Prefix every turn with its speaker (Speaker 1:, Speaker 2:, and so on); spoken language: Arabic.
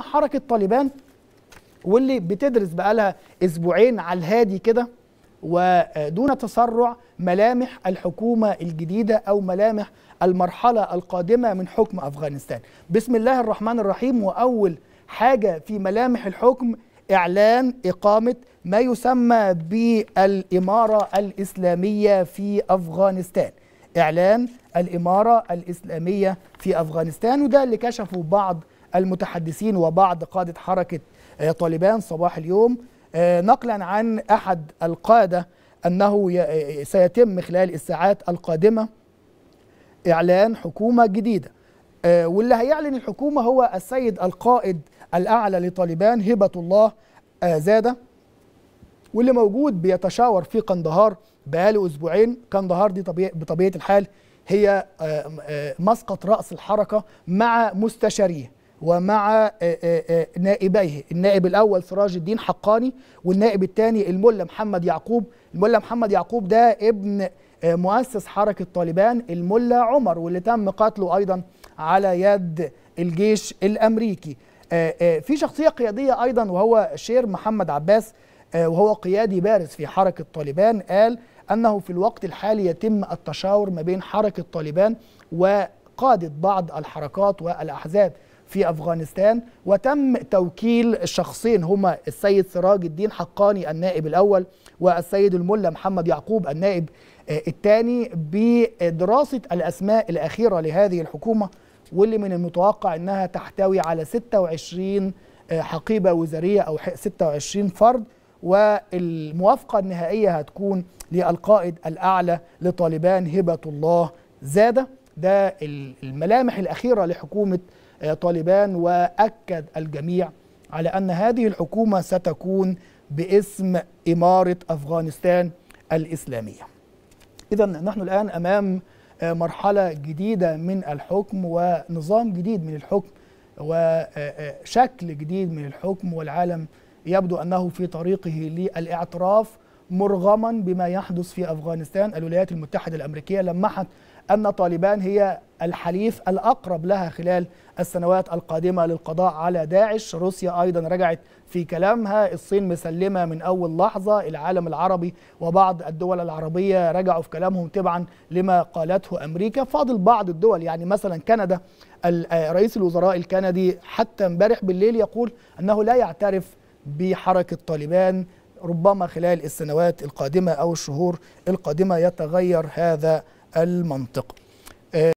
Speaker 1: حركة طالبان واللي بتدرس بقالها أسبوعين على الهادي كده ودون تسرع ملامح الحكومة الجديدة أو ملامح المرحلة القادمة من حكم أفغانستان. بسم الله الرحمن الرحيم وأول حاجة في ملامح الحكم إعلان إقامة ما يسمى بالإمارة الإسلامية في أفغانستان. إعلان الإمارة الإسلامية في أفغانستان وده اللي كشفه بعض المتحدثين وبعض قادة حركة طالبان صباح اليوم نقلا عن أحد القادة أنه سيتم خلال الساعات القادمة إعلان حكومة جديدة. واللي هيعلن الحكومة هو السيد القائد الأعلى لطالبان هبة الله زادة واللي موجود بيتشاور في قندهار بقاله أسبوعين. قندهار دي بطبيعة الحال هي مسقط رأس الحركة مع مستشاريه. ومع نائبيه النائب الأول سراج الدين حقاني والنائب الثاني الملا محمد يعقوب. الملا محمد يعقوب ده ابن مؤسس حركة طالبان الملا عمر واللي تم قتله أيضا على يد الجيش الأمريكي. في شخصية قيادية أيضا وهو شير محمد عباس وهو قيادي بارز في حركة طالبان قال أنه في الوقت الحالي يتم التشاور ما بين حركة طالبان وقادة بعض الحركات والأحزاب. في أفغانستان وتم توكيل الشخصين هما السيد سراج الدين حقاني النائب الأول والسيد الملا محمد يعقوب النائب الثاني بدراسة الأسماء الأخيرة لهذه الحكومة واللي من المتوقع إنها تحتوي على 26 حقيبة وزارية أو 26 فرد والموافقة النهائية هتكون للقائد الأعلى لطالبان هبة الله زادة. ده الملامح الأخيرة لحكومة طالبان وأكد الجميع على أن هذه الحكومة ستكون باسم إمارة أفغانستان الإسلامية. اذا نحن الآن أمام مرحلة جديدة من الحكم ونظام جديد من الحكم وشكل جديد من الحكم والعالم يبدو أنه في طريقه للاعتراف مرغما بما يحدث في أفغانستان، الولايات المتحدة الأمريكية لمحت أن طالبان هي الحليف الأقرب لها خلال السنوات القادمة للقضاء على داعش، روسيا أيضا رجعت في كلامها، الصين مسلمة من أول لحظة، العالم العربي وبعض الدول العربية رجعوا في كلامهم تبعا لما قالته أمريكا، فاضل بعض الدول يعني مثلا كندا رئيس الوزراء الكندي حتى امبارح بالليل يقول أنه لا يعترف بحركة طالبان ربما خلال السنوات القادمة أو الشهور القادمة. يتغير هذا المنطق.